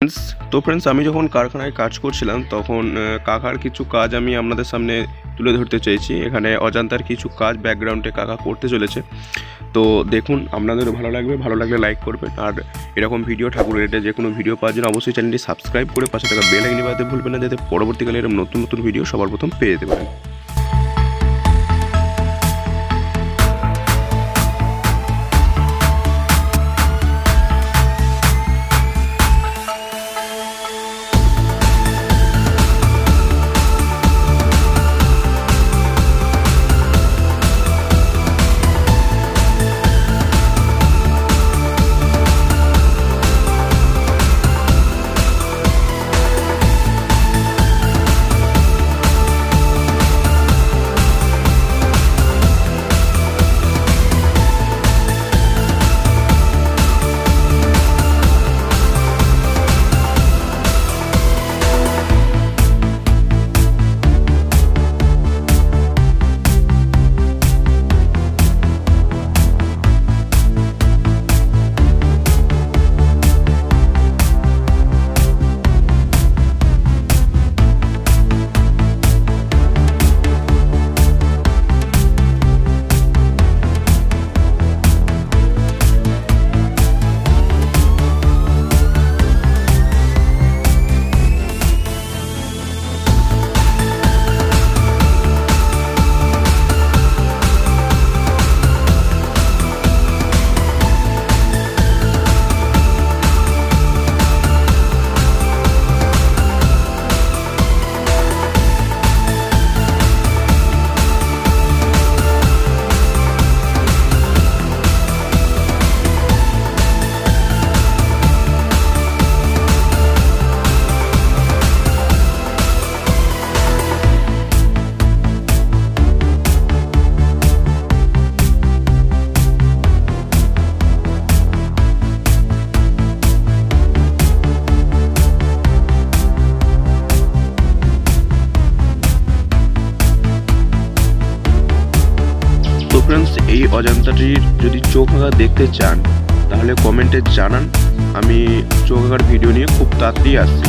Friends তো friends আমি যখন কারখানায় কাজ করছিলাম, তখন কাকার কিছু কাজ আমি আপনাদের সামনে তুলে ধরতে চেয়েছি। এখানে অজান্তার কিছু কাজ ব্যাকগ্রাউন্ডে কাকা করতে চলেছে। তো দেখুন, আপনাদেরও ভালো লাগবে, ভালো লাগলে লাইক করবেন। আর এরকম ভিডিও ঠাকুর রেটে যে কোনো ভিডিও পাওয়ার জন্য অবশ্যই চ্যানেলটি সাবস্ক্রাইব করে পাশে থাকা বেল আইকনি বাজাতে ভুলবেন না, যাতে পরবর্তীকালে এরকম নতুন নতুন ভিডিও সবার প্রথম পেয়ে যেতে পারেন। এই অজান্তাটির যদি চোখ আঁকা দেখতে চান, তাহলে কমেন্টে জানান। আমি চোখ আঁকার ভিডিও নিয়ে খুব তাড়াতাড়ি আসছি।